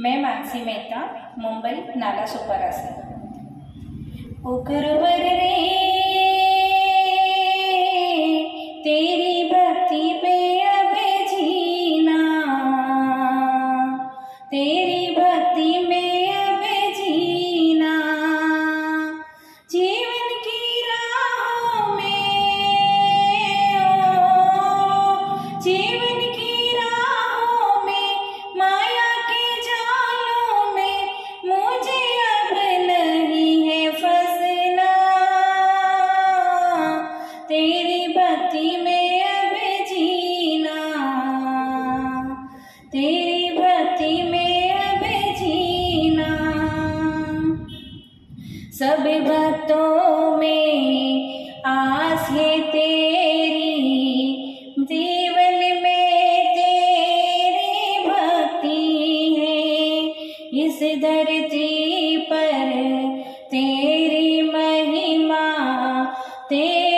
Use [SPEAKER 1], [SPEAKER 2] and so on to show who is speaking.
[SPEAKER 1] मैं मानसी मेहता, मुंबई, नाला सुपारा से रे, तेरी भक्ति पे अब जीना। तेरी भक्ति में तेरी भक्ति में अब जीना। तेरी भक्ति में अब जीना। सब भक्तों में आस है तेरी, जीवन में तेरी भक्ति है। इस धरती पर तेरी महिमा, तेरी